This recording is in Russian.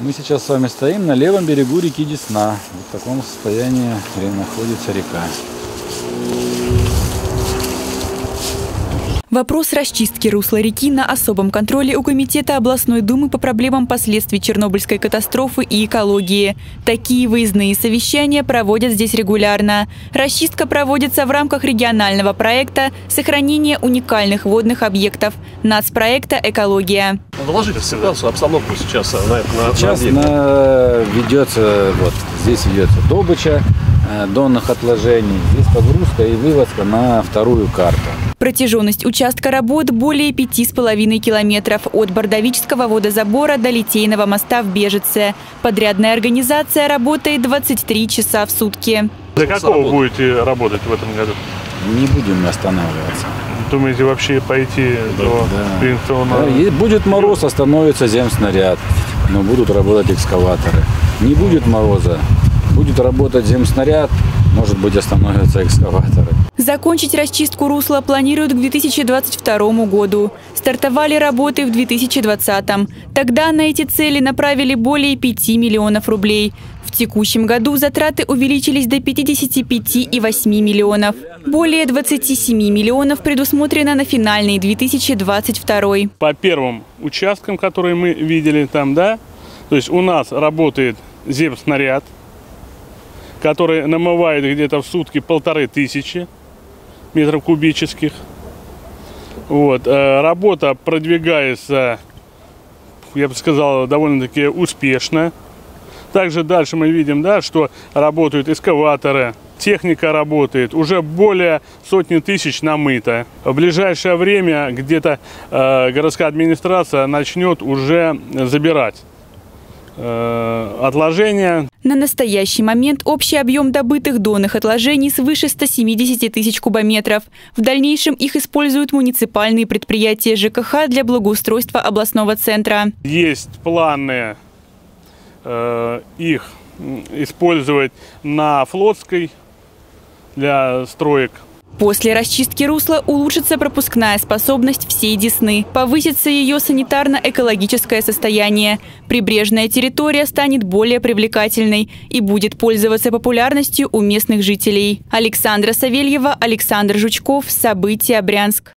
Мы сейчас с вами стоим на левом берегу реки Десна. В таком состоянии находится река. Вопрос расчистки русла реки на особом контроле у Комитета областной думы по проблемам последствий Чернобыльской катастрофы и экологии. Такие выездные совещания проводят здесь регулярно. Расчистка проводится в рамках регионального проекта «Сохранение уникальных водных объектов» нацпроекта «Экология». Доложите ситуацию, обстановку сейчас на, на, Сейчас на на- ведется, вот здесь ведется добыча э, донных отложений, здесь погрузка и вывозка на вторую карту. Протяженность участка работ более пяти с половиной километров от Бордовического водозабора до Литейного моста в Бежице. Подрядная организация работает 23 часа в сутки. До какого будете работать в этом году? Не будем останавливаться. Думаете вообще пойти до Да. Ливингстона? Да, и будет мороз, остановится земснаряд, но будут работать экскаваторы. Не будет мороза, будет работать земснаряд, может быть остановятся экскаваторы. Закончить расчистку русла планируют к 2022 году. Стартовали работы в 2020. Тогда на эти цели направили более 5 миллионов рублей. В текущем году затраты увеличились до 55,8 миллионов. Более 27 миллионов предусмотрено на финальный 2022. По первым участкам, которые мы видели там, да, то есть у нас работает земснаряд, который намывает где-то в сутки полторы тысячи метров кубических. Вот. э, Работа продвигается, я бы сказал, довольно-таки успешно. Также дальше мы видим, да, что работают эскаваторы, техника работает, уже более сотни тысяч намыто. В ближайшее время где-то э, городская администрация начнет уже забирать отложения. На настоящий момент общий объем добытых донных отложений свыше 170 тысяч кубометров. В дальнейшем их используют муниципальные предприятия ЖКХ для благоустройства областного центра. Есть планы э, их использовать на Флотской для строек После расчистки русла улучшится пропускная способность всей Десны, повысится ее санитарно-экологическое состояние. Прибрежная территория станет более привлекательной и будет пользоваться популярностью у местных жителей. Александра Савельева, Александр Жучков. События. Брянск.